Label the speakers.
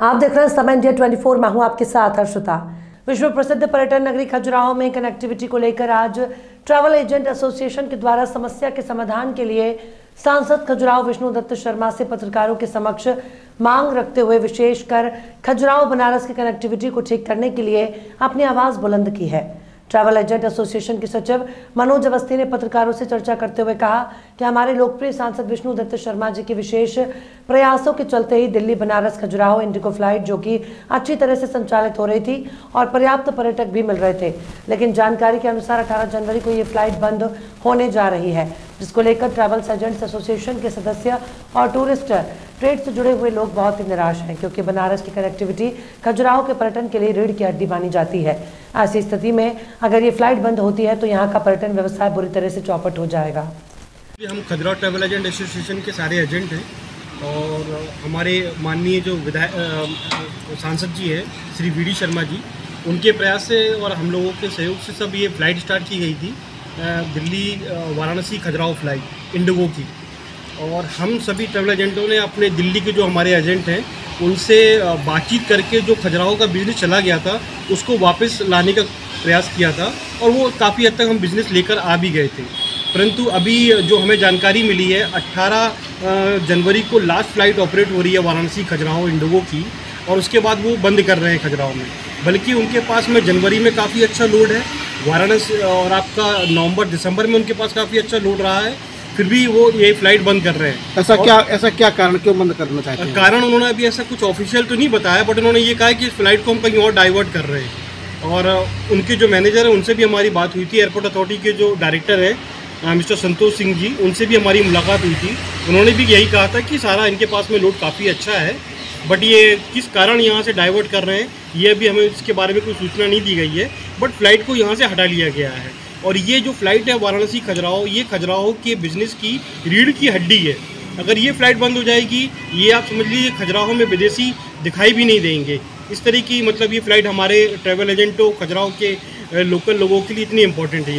Speaker 1: आप देख रहे हैं समय इंडिया 24 मैं हूँ आपके साथ हर्षिता। विश्व प्रसिद्ध पर्यटन नगरी खजुराहो में कनेक्टिविटी को लेकर आज ट्रैवल एजेंट एसोसिएशन के द्वारा समस्या के समाधान के लिए सांसद खजुराहो विष्णु दत्त शर्मा से पत्रकारों के समक्ष मांग रखते हुए विशेषकर खजुराहो बनारस की कनेक्टिविटी को ठीक करने के लिए अपनी आवाज़ बुलंद की है। ट्रैवल एजेंट एसोसिएशन के सचिव मनोज अवस्थी ने पत्रकारों से चर्चा करते हुए कहा कि हमारे लोकप्रिय सांसद विष्णु दत्त शर्मा जी के विशेष प्रयासों के चलते ही दिल्ली, बनारस, खजुराहो, इंडिगो फ़्लाइट, जो कि अच्छी तरह से संचालित हो रही थी, और पर्याप्त पर्यटक भी मिल रहे थे। लेकिन जानकारी के अनुसार 18 जनवरी को ये फ़्लाइट बंद होने जा रही है, जिसको लेकर ट्रैवल्स एजेंट्स एसोसिएशन के सदस्य और टूरिस्ट ट्रेड से जुड़े हुए लोग बहुत ही निराश हैं, क्योंकि बनारस की कनेक्टिविटी खजुराहो के पर्यटन के लिए रीढ़ की हड्डी मानी जाती है। ऐसी स्थिति में अगर ये फ़्लाइट बंद होती है तो यहाँ का पर्यटन व्यवसाय बुरी तरह से चौपट हो जाएगा।
Speaker 2: हम खजुराहो ट्रैवल एजेंट एसोसिएशन के सारे एजेंट हैं और हमारे माननीय जो विधायक सांसद जी हैं, श्री वी डी शर्मा जी, उनके प्रयास से और हम लोगों के सहयोग से सब ये फ़्लाइट स्टार्ट की गई थी दिल्ली वाराणसी खजुराहो फ़्लाइट, इंडिगो की। और हम सभी ट्रैवल एजेंटों ने अपने दिल्ली के जो हमारे एजेंट हैं उनसे बातचीत करके जो खजुराहो का बिज़नेस चला गया था, उसको वापस लाने का प्रयास किया था और वो काफ़ी हद तक हम बिज़नेस लेकर आ भी गए थे। परंतु अभी जो हमें जानकारी मिली है 18 जनवरी को लास्ट फ़्लाइट ऑपरेट हो रही है वाराणसी खजुराहो इंडिगो की और उसके बाद वो बंद कर रहे हैं खजुराहो में। बल्कि उनके पास में जनवरी में काफ़ी अच्छा लोड है, वाराणसी, और आपका नवंबर, दिसंबर में उनके पास काफ़ी अच्छा लोड रहा है। फिर भी वो ये फ़्लाइट बंद कर रहे हैं।
Speaker 3: ऐसा क्या ऐसा क्या कारण क्यों बंद करना चाहते हैं?
Speaker 2: कारण उन्होंने अभी ऐसा कुछ ऑफिशियल तो नहीं बताया बट उन्होंने ये कहा कि इस फ़्लाइट को हम कहीं और डाइवर्ट कर रहे हैं। और उनके जो मैनेजर है उनसे भी हमारी बात हुई थी। एयरपोर्ट अथॉरिटी के जो डायरेक्टर है मिस्टर संतोष सिंह जी उनसे भी हमारी मुलाकात हुई थी। उन्होंने भी यही कहा था कि सारा इनके पास में लोड काफ़ी अच्छा है बट ये किस कारण यहाँ से डाइवर्ट कर रहे हैं ये अभी हमें इसके बारे में कोई सूचना नहीं दी गई है। बट फ़्लाइट को यहाँ से हटा लिया गया है। और ये जो फ़्लाइट है वाराणसी खजुराहो, ये खजुराहो के बिज़नेस की रीढ़ की हड्डी है। अगर ये फ़्लाइट बंद हो जाएगी, ये आप समझ लीजिए खजुराहो में विदेशी दिखाई भी नहीं देंगे। इस तरह की मतलब ये फ़्लाइट हमारे ट्रैवल एजेंटों खजुराहो के लोकल लोगों के लिए इतनी इंपॉर्टेंट है